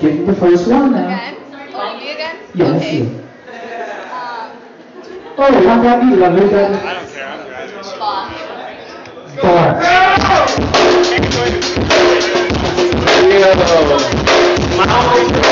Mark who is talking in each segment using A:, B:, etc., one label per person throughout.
A: three words. Give me the first one now.
B: Again? Oh, me again?
A: Yes.
B: Okay.
A: you.
B: Um,
A: Oh, not that me. Like, look at
C: I don't care, I'm graduating.
B: Bosch.
A: Bar.
D: My always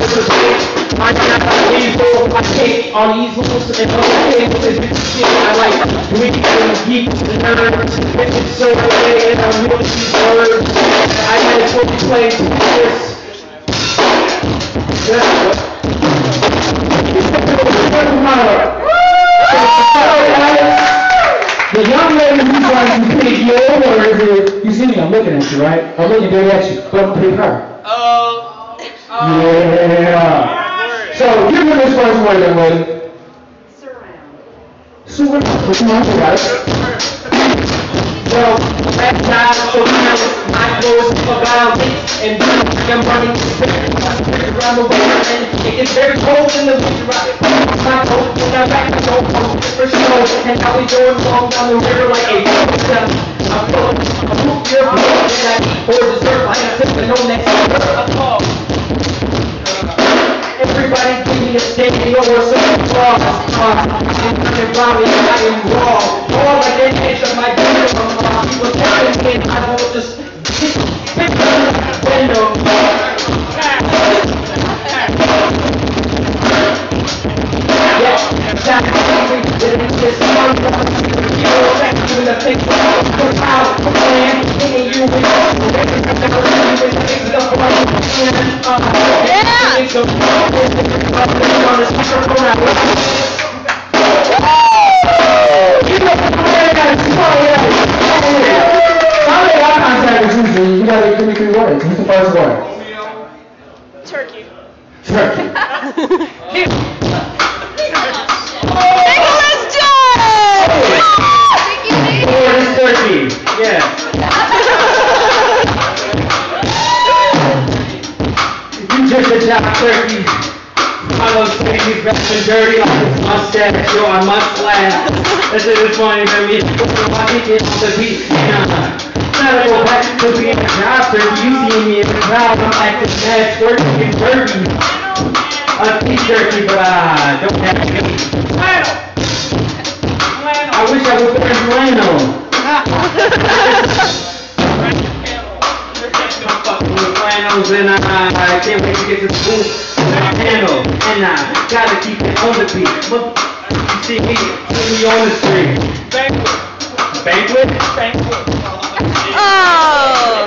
D: the is the got an easel, I take on other tables and bitch shit. I like dweebs and geeks and nerds. Bitches so gay and I'm really these words. I had to play this.
A: The young lady who's going to pick you, is it, you see me, I'm looking at you, right? I'm looking at you, but I'm her.
D: Oh.
A: Yeah. So, give me this first word, young lady. Surround. Surround. You got it.
D: So, that time, so now I goes around and I'm running around the world and it gets very cold in the winter. I my coat when I'm back, I go home for snow and now we going along down the river like a I'm full of, I'm full of and I eat for dessert. I am sipping no next to Everybody give me a steak or some sauce. Uh, I'm probably I am raw. All edge of my dinner. Uh, he was telling me I will just pick the window. Yeah, that's crazy. It is just one You know, back to the picture. Come out, come on, me and you with
B: Yeah.
A: How many eye contact is usually, you gotta give me three words. What's the first word?
B: Turkey.
A: Turkey.
D: and dirty like his mustache. Yo, I must laugh. This is funny to me. Why he get on the beat? Gotta go back to being a. You see me in the crowd. I'm acting mad, twerking and dirty. I think turkey, but I don't have to. I wish I was born in Plano. I'm fucking with Planos and I, I can't wait to get to school. Handle, and I gotta keep it on the beat. Look, you see me, see me on the street. Banquet. Banquet? Banquet.
B: Oh!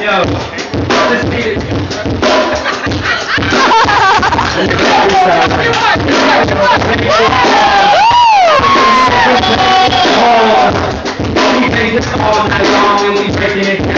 D: Yo, this beat is. We take this all night long and we breaking it down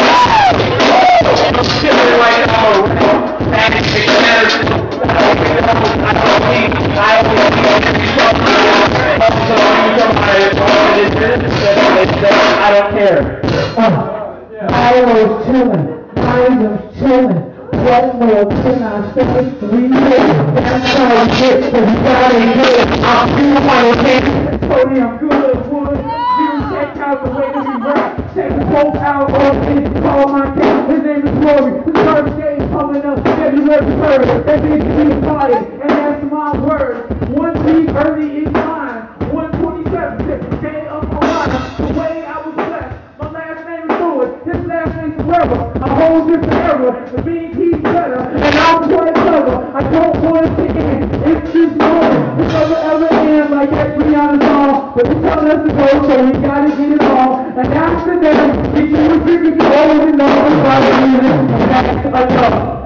A: don't care.
C: I was chilling, I was chilling. What more can I say? We live, that's how we get, cause we got it good. I'm feeling my opinion. Tony, I'm good, check out the way that we rap. Check the out on it. Call my cat, his name is Rory. The first game coming up February 3rd. That bitch be party, and that's my word. One deep early in line. 127, day up on line. The way I was blessed. My last name is Lewis, his last name is forever. A whole different era. but he told us to go, so we got to get it all. And after that, he told us we could go and know we're and that's enough.